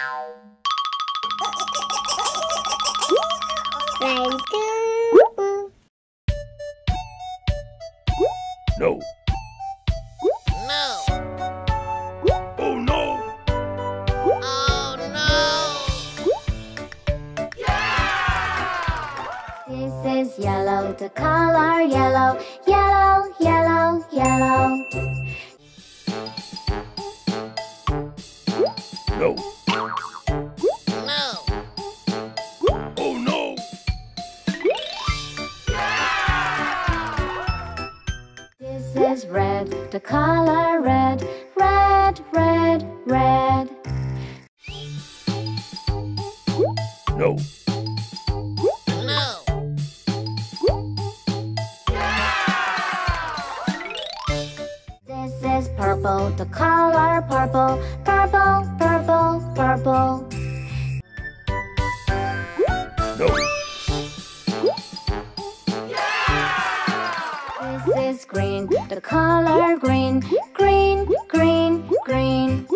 Two. No. No. Oh no! Oh no. This is yellow, the color yellow, yellow, yellow, yellow. No. The color red, red, red, red. No. No. This is purple, the color purple, purple, purple, purple. The color green, green, green, green.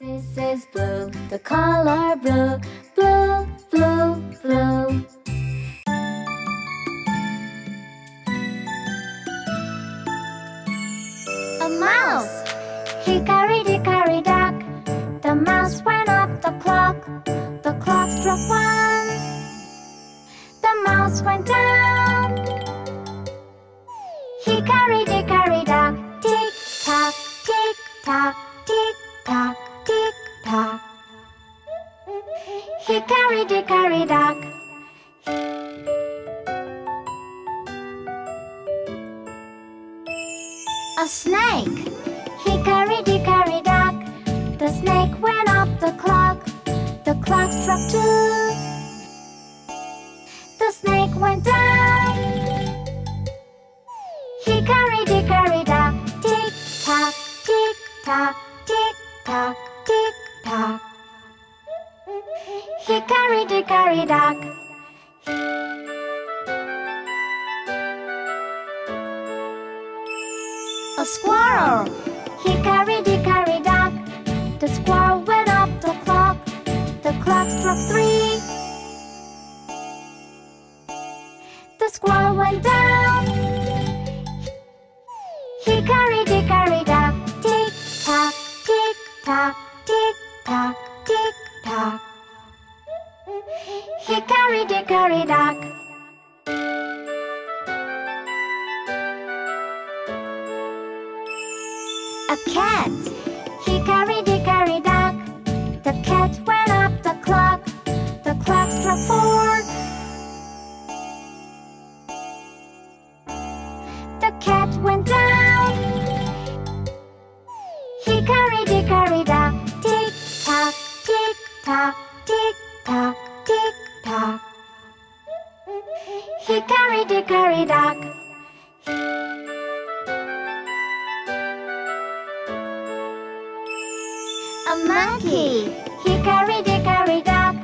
This is blue, the color blue, blue, blue, blue. A mouse. Hickory dickory went down. Hickory dickory dock. Tick tock, tick tock, tick tock, tick tock. Hickory dickory dock. A snake. Hickory dickory dock. The snake went up the clock. The clock struck two. Dickory dock. A squirrel. Hickory dickory dock. The squirrel went up the clock. The clock struck three. The squirrel went down. Hickory dickory dock. Tick tock, tick tock, tick tock, tick tock. Hickory dickory dock. A cat. Hickory dickory dock. The cat went up the clock. The clock struck four. The cat went down. Dickory dock. A monkey. Hickory dickory dock.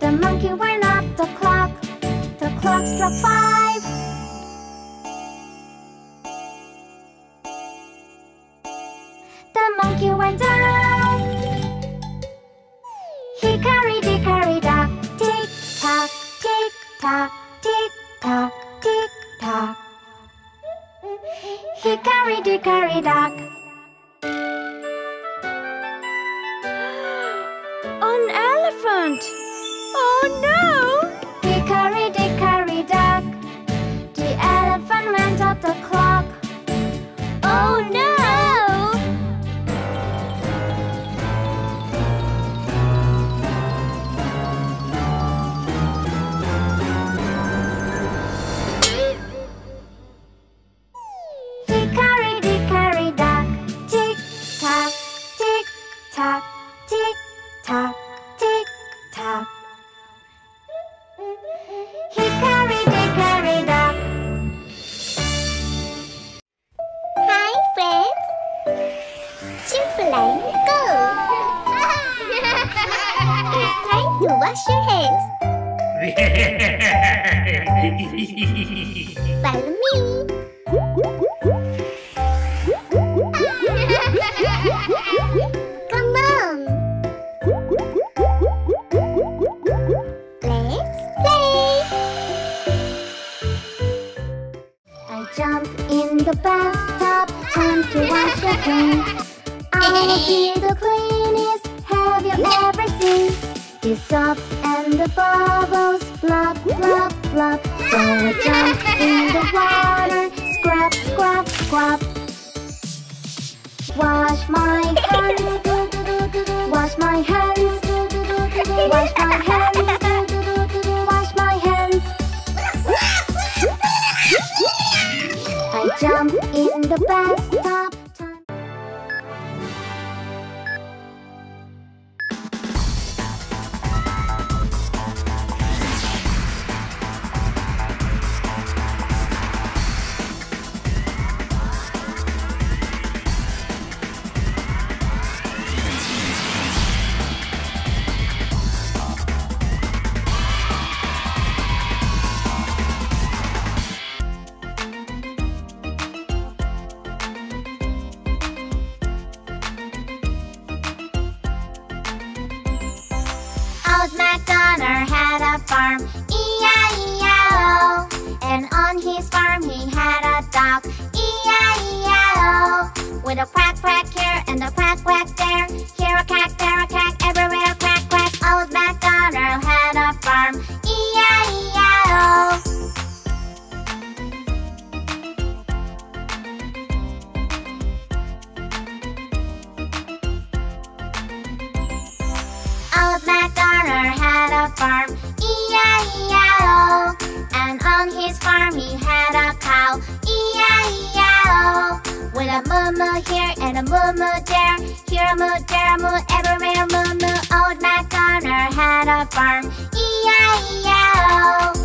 The monkey went up the clock. The clock struck five. The monkey went down. Hickory Hickory dickory wash your hands. Follow me. Scrub, scrub, scrub. Wash my hands, wash my hands, wash my hands, wash my hands. I jump in the bathtub. Farm, E-I-E-I-O. And on his farm he had a dog, E-I-E-I-O. With a quack quack here and a quack quack there. Here a quack, there a quack, everywhere quack quack. Old MacDonald had a farm, E-I-E-I-O. Old MacDonald had a farm, E-I-E-I-O. And on his farm he had a cow, E-I-E-I-O. With a moo here and a moo there. Here a moo, there a moo, everywhere moo moo. Old MacDonald had a farm, E-I-E-I-O.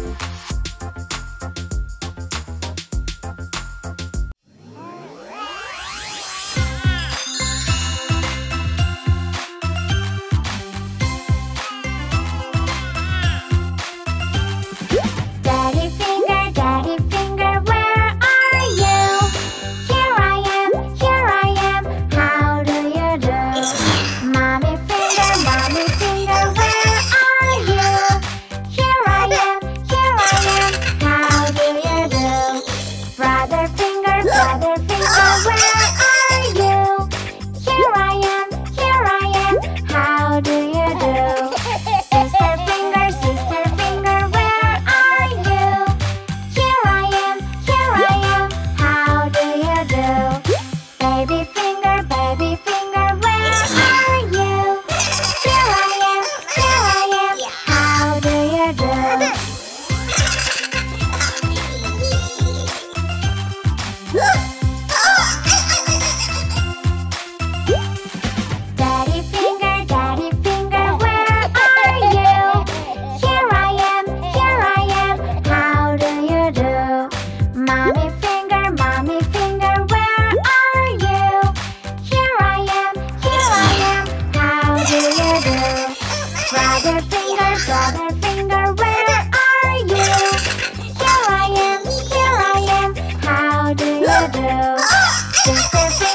Go, go, go.